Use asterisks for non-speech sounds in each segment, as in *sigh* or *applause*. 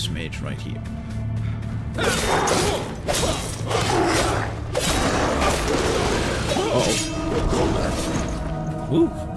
this mage right here. Uh oh. Woo.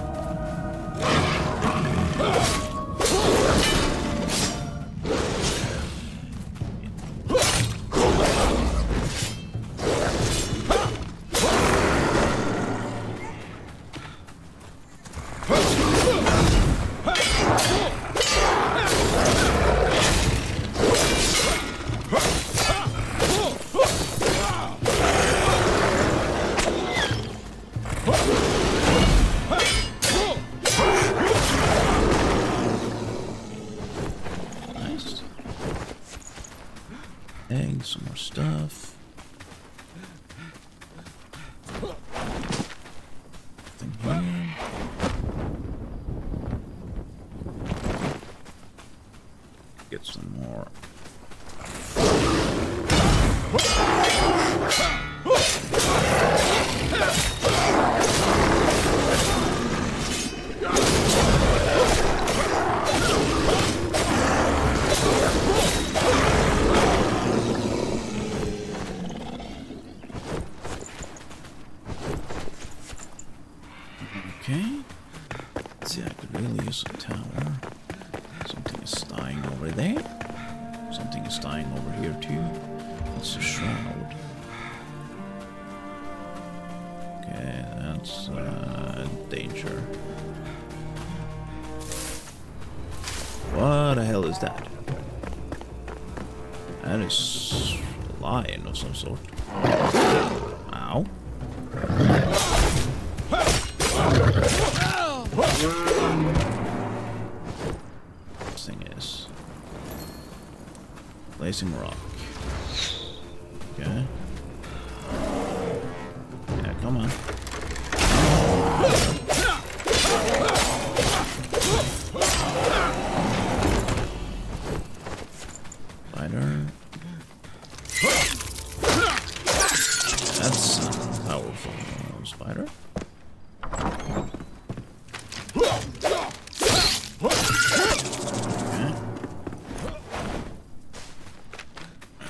Blazing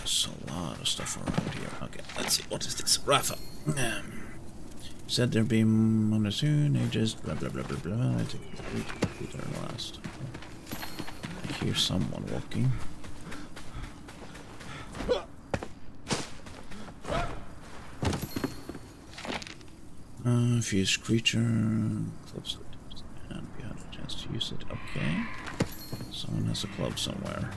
There's a lot of stuff around here. Okay, let's see. What is this? Rafa. Um, said there'd be monsoon ages. Blah blah blah blah blah. I take the computer last. I hear someone walking. Uh, fuse creature. Clubs and we had a chance to use it. Okay. Someone has a club somewhere.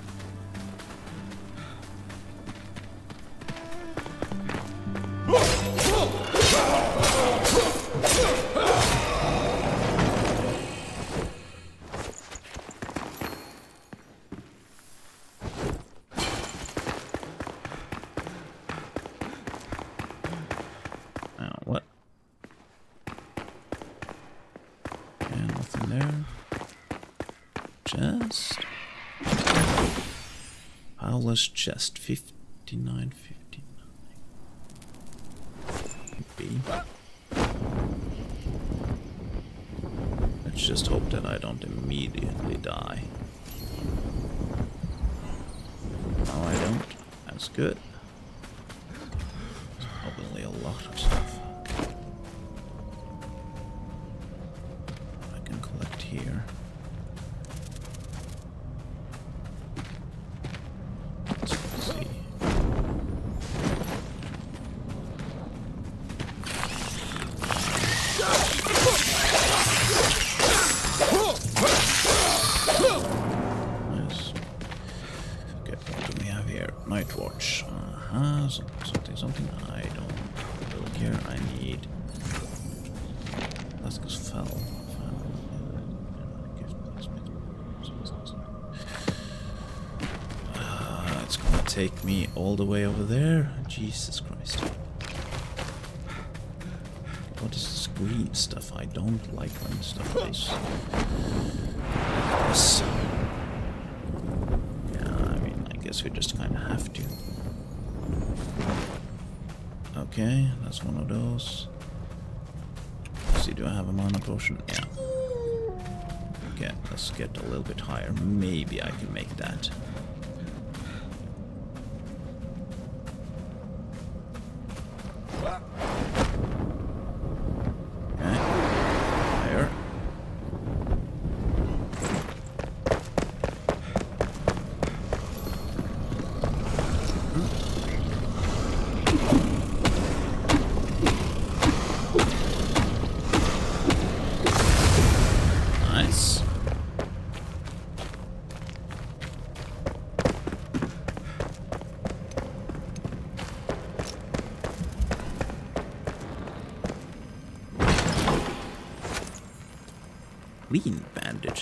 Good. Probably a lot of stuff. I can collect here. All the way over there. Jesus Christ. What is this green stuff? I don't like when stuff is. Yes. Yeah, I mean, I guess we just kind of have to. Okay, that's one of those. Let's see, do I have a mana potion? Yeah. Okay, let's get a little bit higher. Maybe I can make that.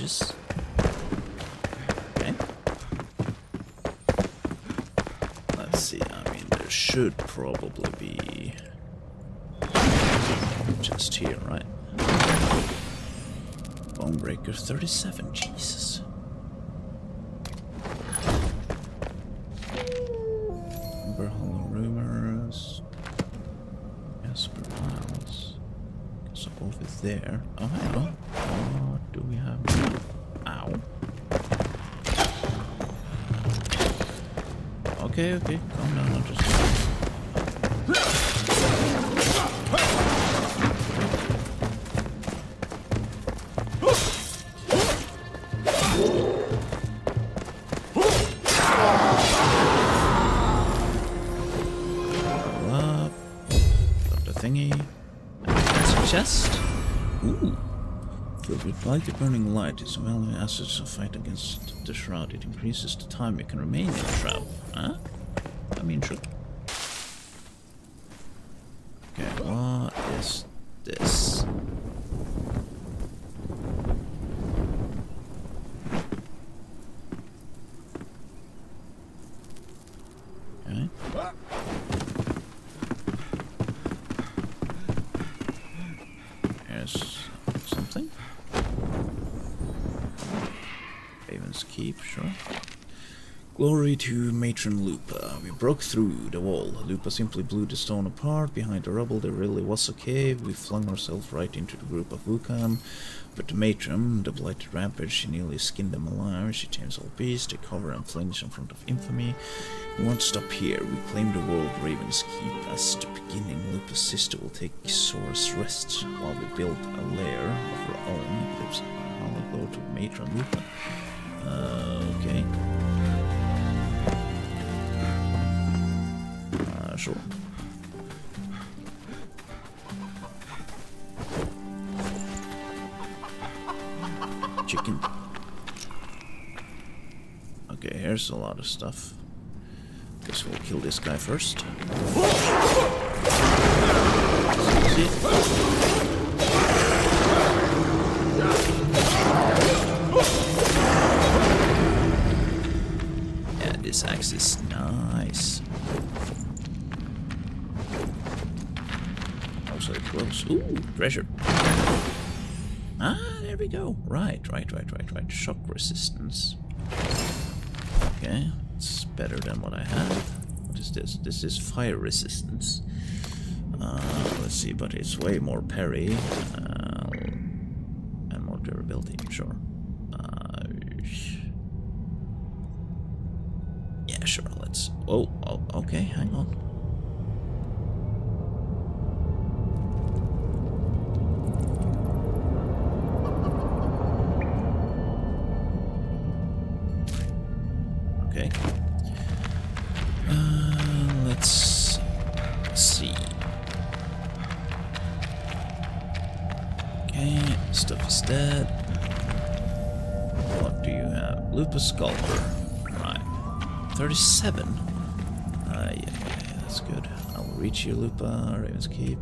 Bandages. Okay. Let's see, I mean, there should probably be just here, right? Bonebreaker 37, Jesus. Amber Rumors. Esper Miles. So over there. Oh, hello. Okay, okay. With bright burning light, it's a valuable asset to fight against the shroud. It increases the time you can remain in the shroud. Huh? I mean, sure. Okay, what is this? Okay. Here's something. Raven's Keep, sure. To Matron Lupa. We broke through the wall. Lupa simply blew the stone apart. Behind the rubble there really was a cave. We flung ourselves right into the group of Vukah. But the Matron, the blighted rampage, she nearly skinned them alive. She tames all beasts, they cover and flinch in front of infamy. We won't stop here. We claim the world Raven's Keep as the beginning. Lupa's sister will take Sora's rest while we build a lair of our own. I'll go to Matron Lupa. Uh, okay. Chicken. Okay, here's a lot of stuff. Guess we'll kill this guy first. See? Ooh, treasure. Ah, there we go. Right, right, right, right, right. Shock resistance. Okay, it's better than what I had. What is this? This is fire resistance. Uh, let's see, but it's way more parry. Uh, and more durability, I'm sure. Uh, yeah, sure, let's... Oh, oh, okay, hang on. Dead. What do you have? Lupus Sculptor. Right. 37. Uh, yeah, yeah, yeah, that's good. I will reach you, Lupa. Raven's Keep.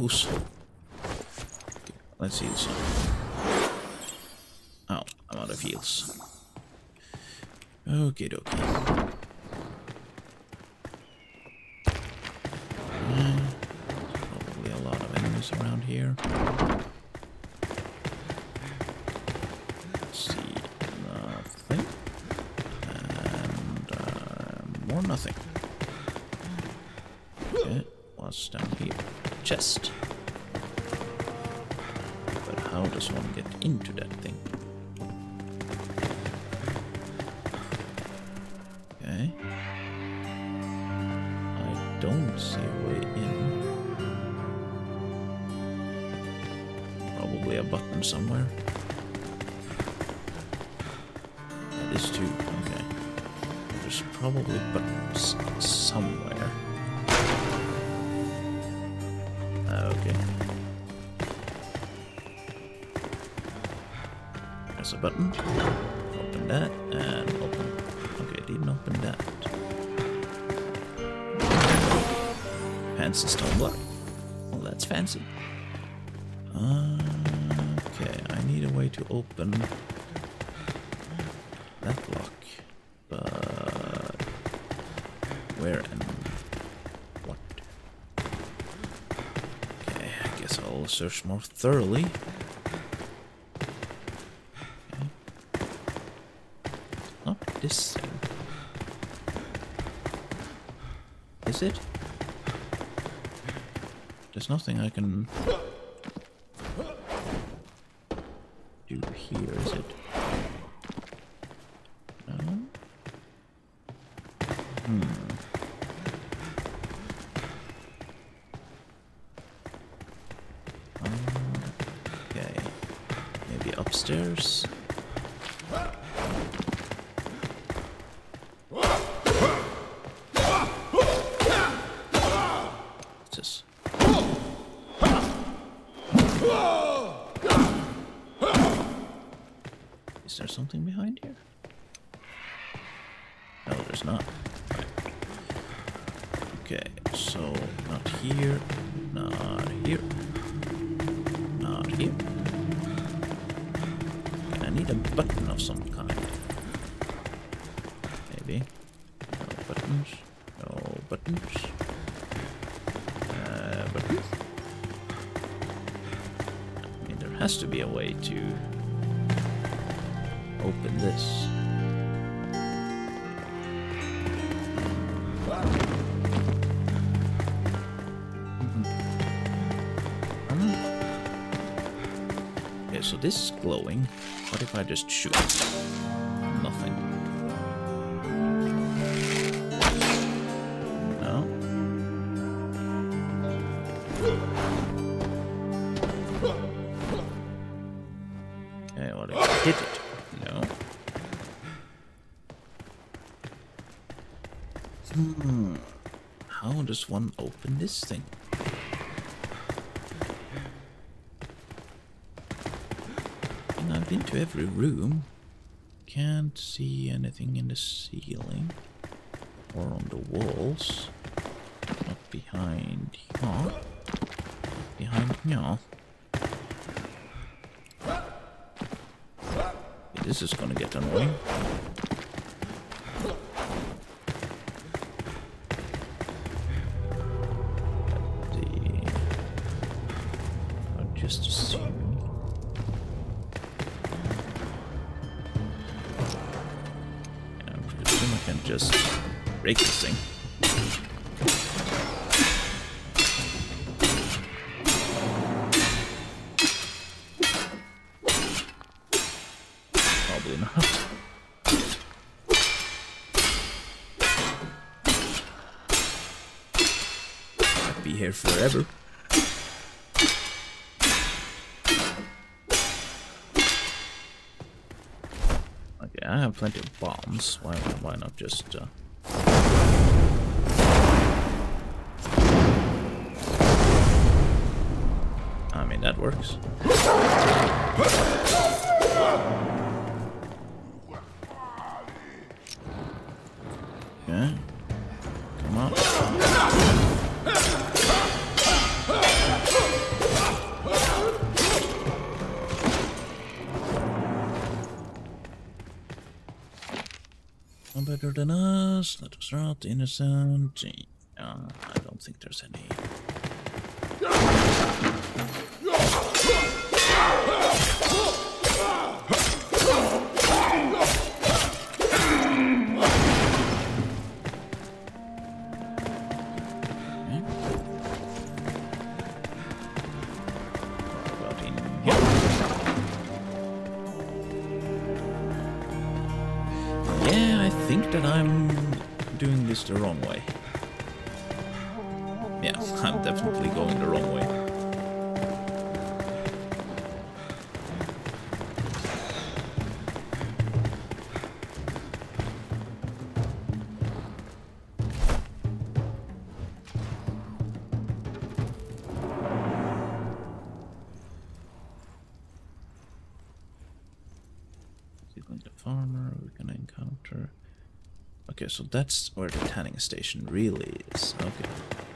Close. let's see this Oh, I'm out of heals. Okay, dokie. Probably a lot of enemies around here. Let's see, nothing. And uh, more nothing. Okay, what's down here? Chest. But how does one get into that thing? Okay. I don't see a way in. Probably a button somewhere. That is too. Okay. There's probably buttons somewhere. Okay. There's a button. Open that and open. Okay, it didn't open that. Fancy stone block. Well, that's fancy. Okay, I need a way to open that block. But where and what? Okay, I guess I'll search more thoroughly. Okay. Not this. Is it? There's nothing I can something behind here? No, there's not. Okay, so not here, not here, not here. I need a button of some kind. Maybe. No buttons. No buttons. Uh, buttons. I mean, there has to be a way to open this. Mm-hmm. Okay, so this is glowing. What if I just shoot? Nothing. Hmm. How does one open this thing? And I've been to every room. Can't see anything in the ceiling or on the walls. Not behind here. Behind here. This is gonna get annoying. Why, why not just, uh... I mean, that works. Rot innocent. Uh, I don't think there's any. *laughs* I'm definitely going the wrong way. so that's where the tanning station really is. Okay.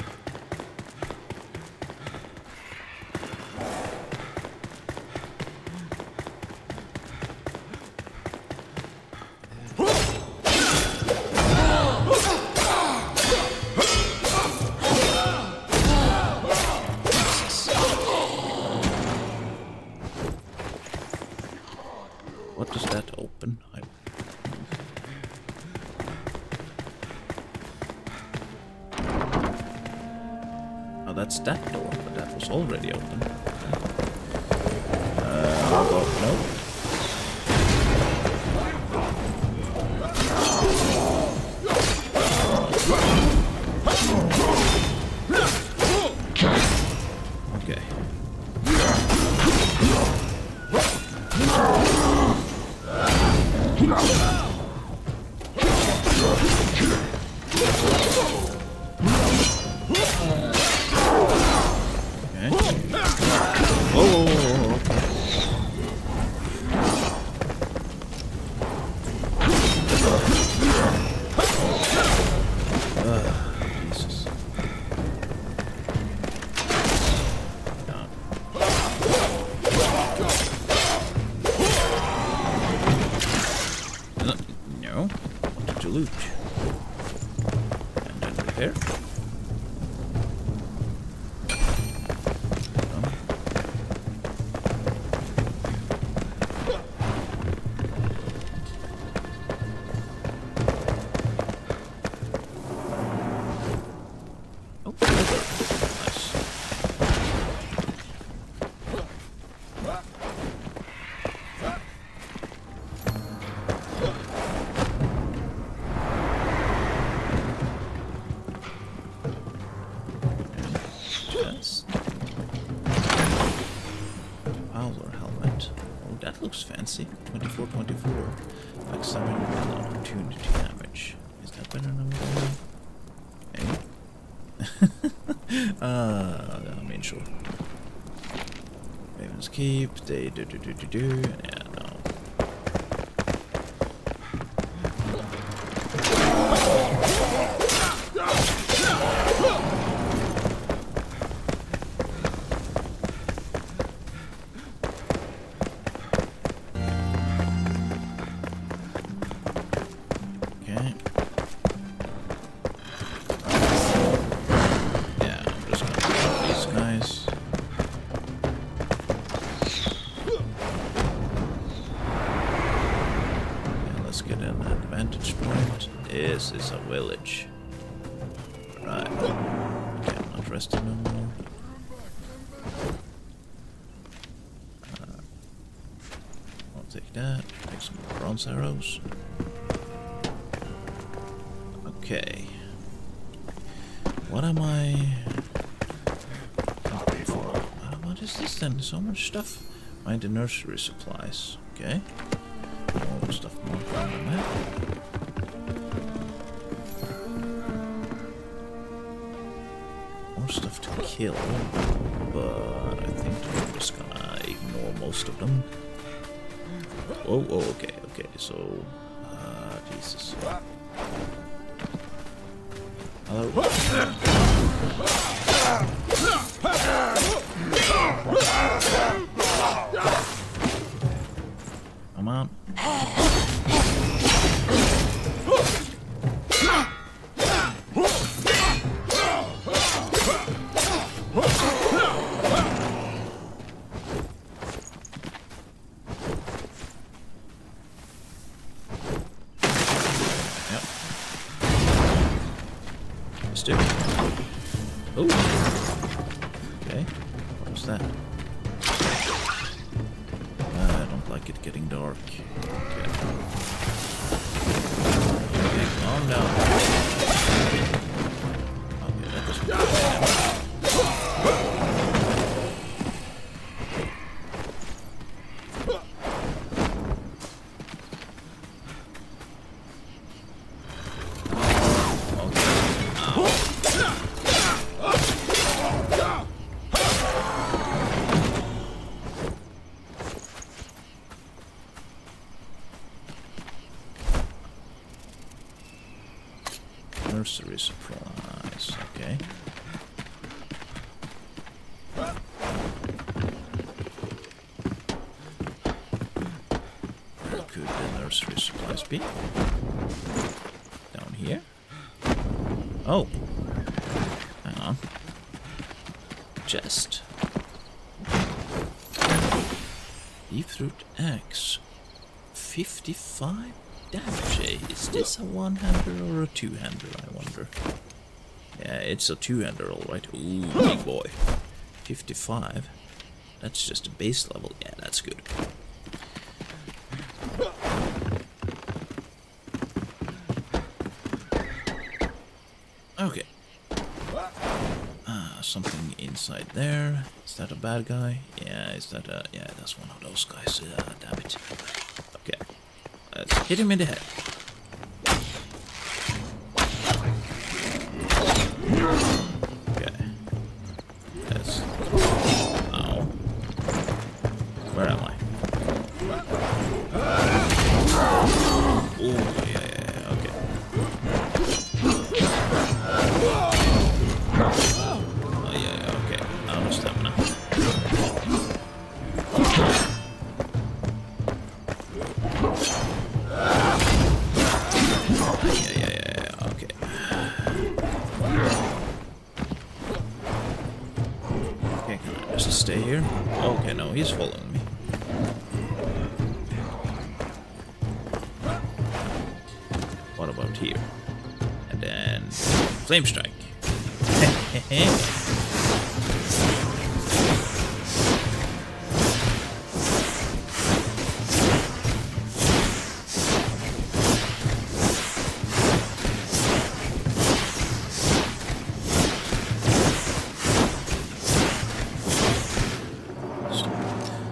Looks Keep, they do do do do do. Yeah, arrows. Okay. What am I... for? Uh, what is this then? So much stuff. Find the nursery supplies. Okay. More stuff marked on the map. More stuff to kill. But I think I'm just gonna ignore most of them. Oh, oh, okay, okay, so, uh, Jesus. Hello? Come on. Nursery supplies, okay. Where could the nursery supplies be? Down here? Oh. Hang on. Chest. Beef fruit axe. 55 damage. Is this a one-hander or a two-hander, I wonder? Yeah, it's a two-hander, alright. Ooh, big boy. 55. That's just a base level. Yeah, that's good. Okay. Ah, something inside there. Is that a bad guy? Yeah, is that a... Yeah, that's one of those guys. Uh, damn it. Okay. Let's hit him in the head. Flame strike.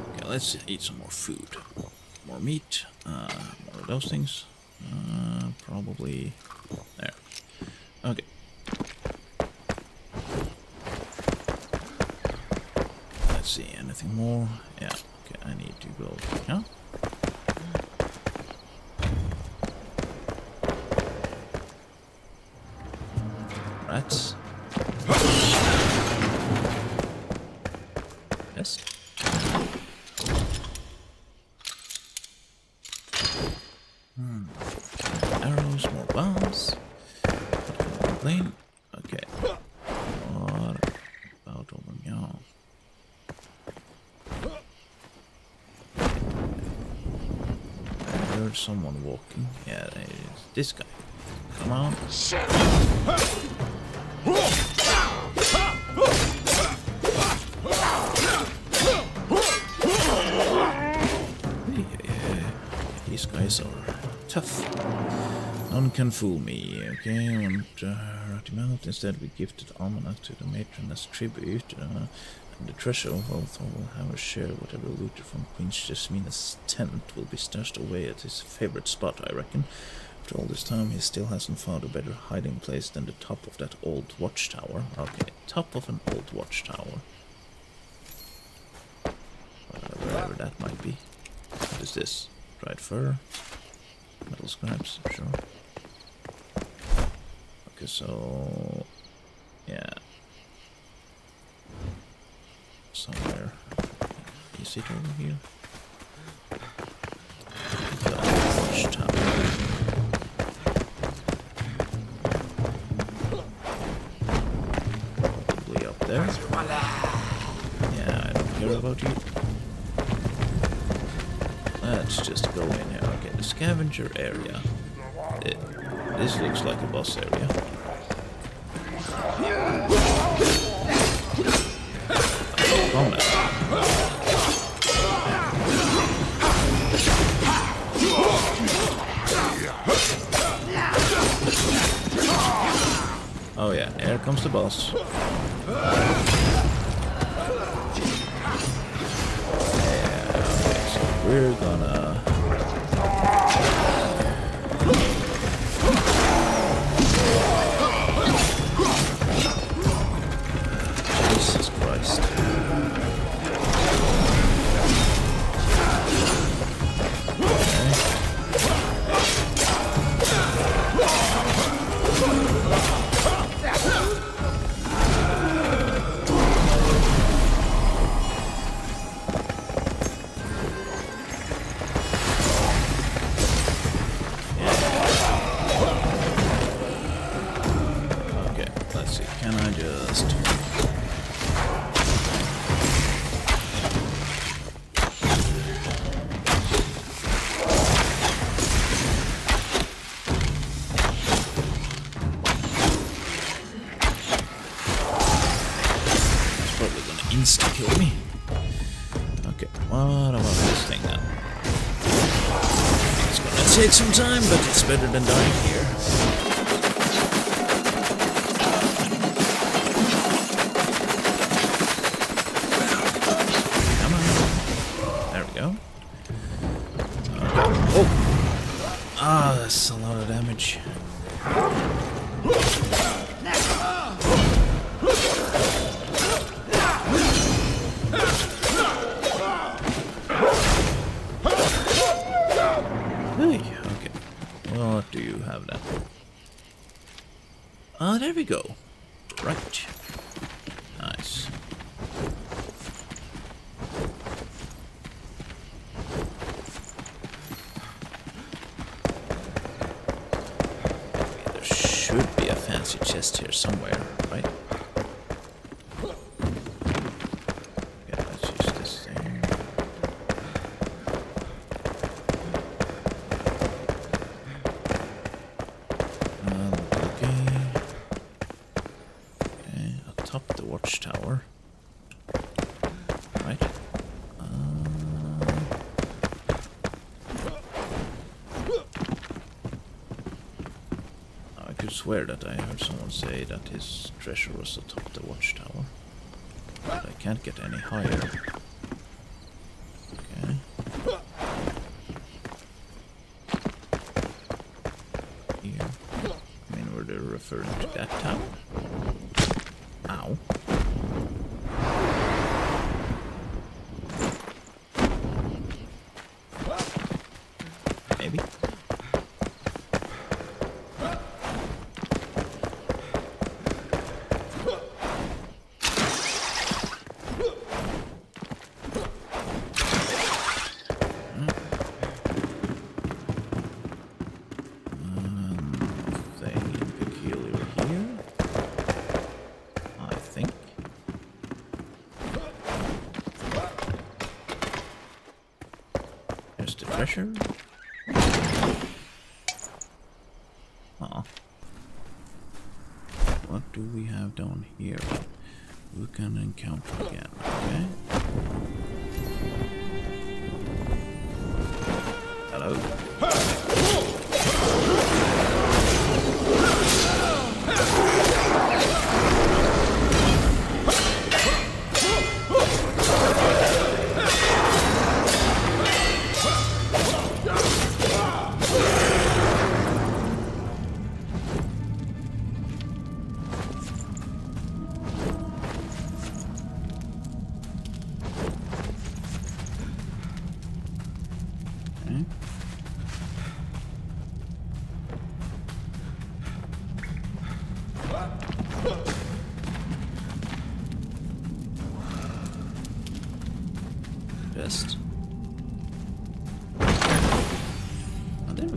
Okay, let's eat some more food. More meat, uh, more of those things. Uh, probably there. Okay. Let's see, Yeah, okay, I need to go. Yeah? Rats. Yes. Hmm. Arrows, more bombs. More plane. Okay. What about over here? I heard someone walking. Yeah, it's this guy. Come on. Can fool me, okay? And uh. Instead, we gifted Almanac to the matron as tribute. Uh, and the treasure of Althor will have a share. Whatever looted from Queen Jasmina's tent will be stashed away at his favorite spot, I reckon. After all this time, he still hasn't found a better hiding place than the top of that old watchtower. Okay, top of an old watchtower. Wherever that might be. What is this? Dried fur? Metal scraps? I'm sure. So... Yeah. Somewhere. Is it over here? Probably up there. Yeah, I don't care about you. Let's just go in here. Okay, the scavenger area. This looks like a boss area. Oh yeah, here comes the boss. Yeah, okay, so we're gonna better than dying fancy chest here somewhere, swear that I heard someone say that his treasure was atop the watchtower. But I can't get any higher. Okay. Here. I mean, were they referring to that tower? Ow. Maybe. Thing in peculiar here. I think. There's the What do we have down here? We can encounter again, okay?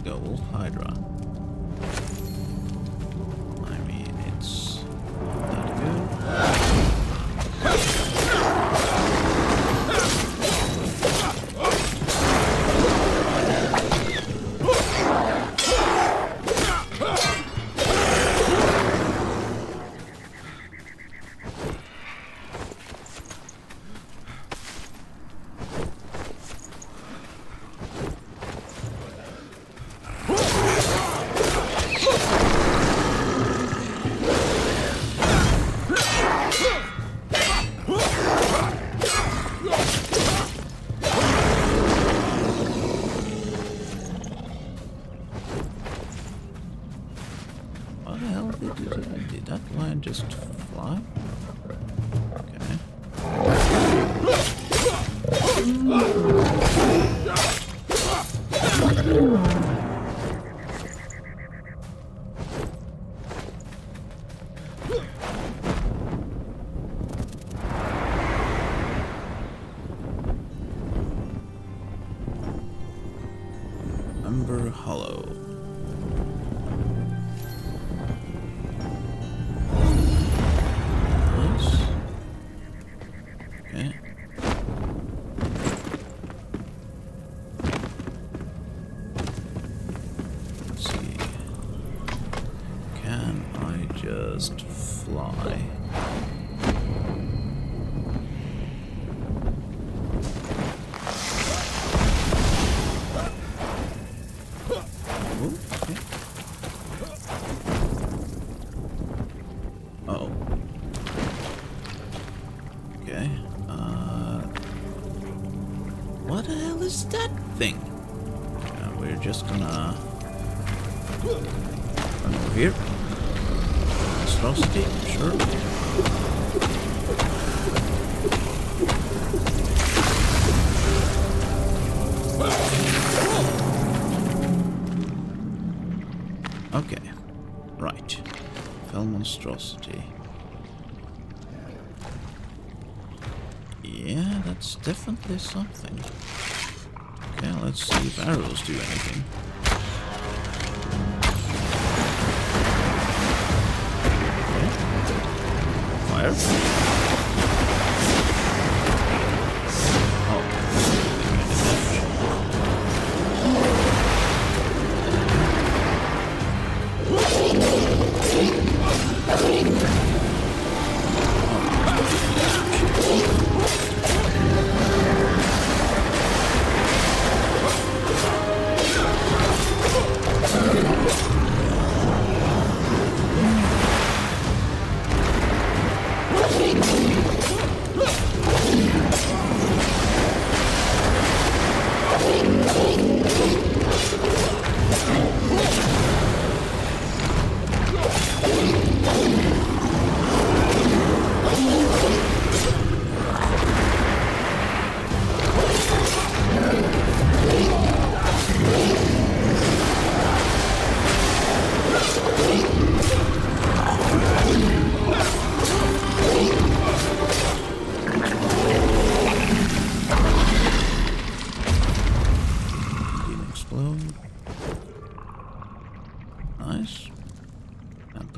We go, Wolf Hydra. Umber Hollow. Is that thing? Uh, we're just gonna run over here. Monstrosity, sure. Okay. Right. Fell monstrosity. Yeah, that's definitely something. Let's see if arrows do anything.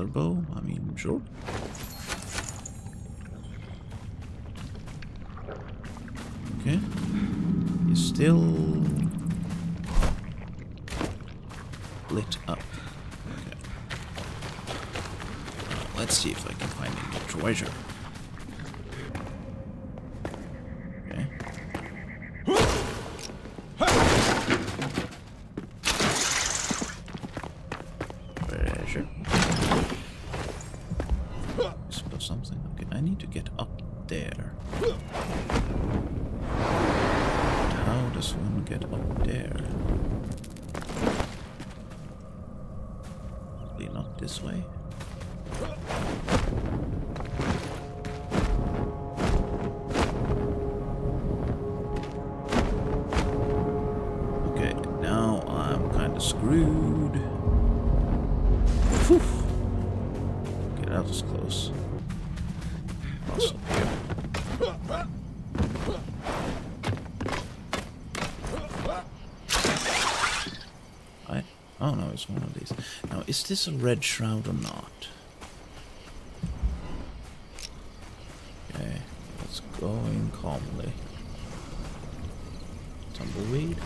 Bow, I mean, sure. Okay. He's still lit up. Okay. Uh, let's see if I can find any treasure. This a red shroud or not? Okay, let's go in calmly. Tumbleweed.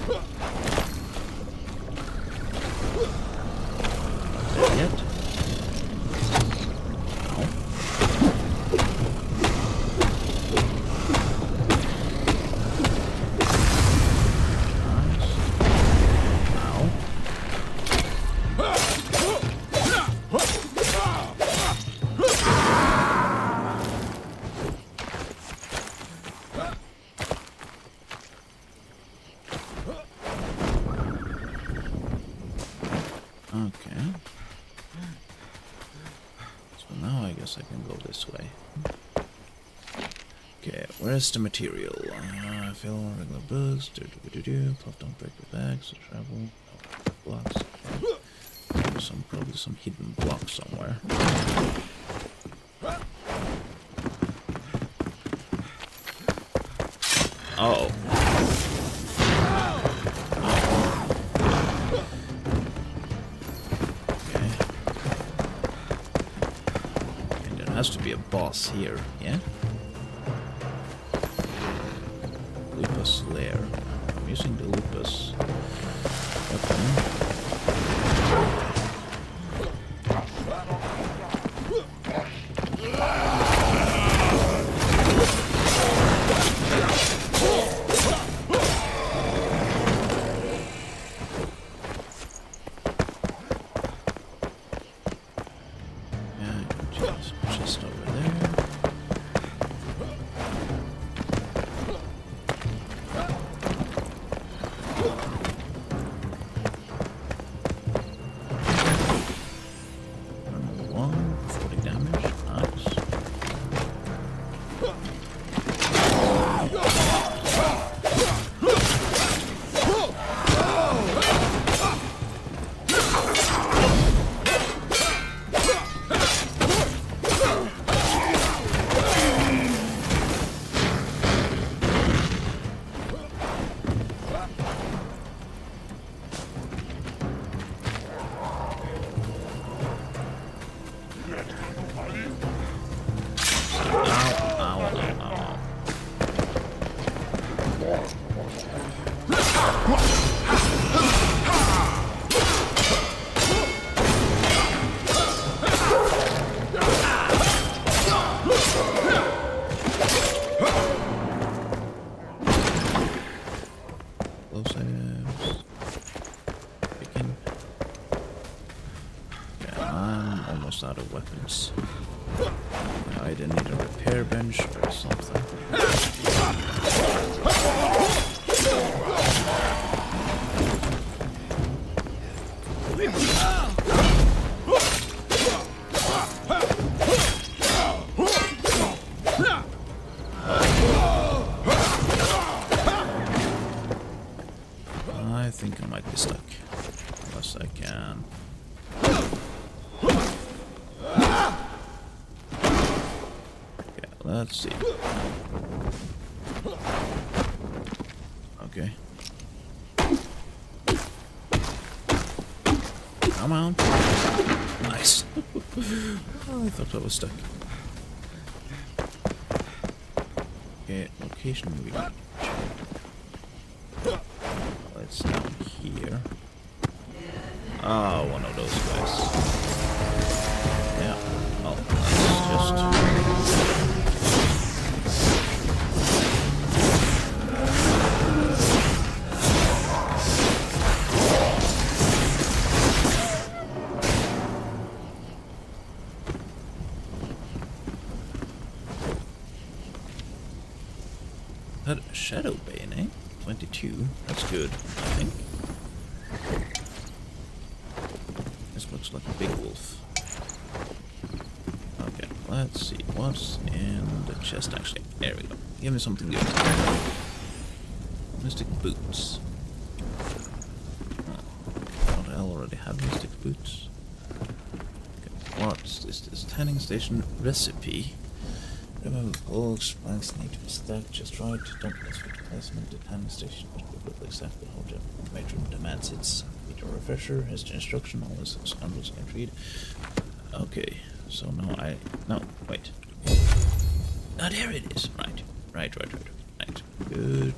Where's the material? Uh, fill regular books, do do do do, plot don't break the bags, travel, oh, blocks. Okay. Some probably some hidden block somewhere. Uh oh. There has to be a boss here, yeah? Lupus lair. I'm using the Lupus weapon. Explosives. Was stuck. Okay, location we got. It's down here. Oh, one chest, actually? There we go. Give me something good. Mystic boots. Oh, I already have mystic boots? Okay, what's this? This tanning station recipe. Remove books, planks need to be stacked just right. Don't mess with placement. The tanning station will exactly how the matron demands its a refresher. Has the instruction, this scoundrels can read. Okay, so now I. No, wait. Ah, there it is. Right, right, right, right. Right. Good.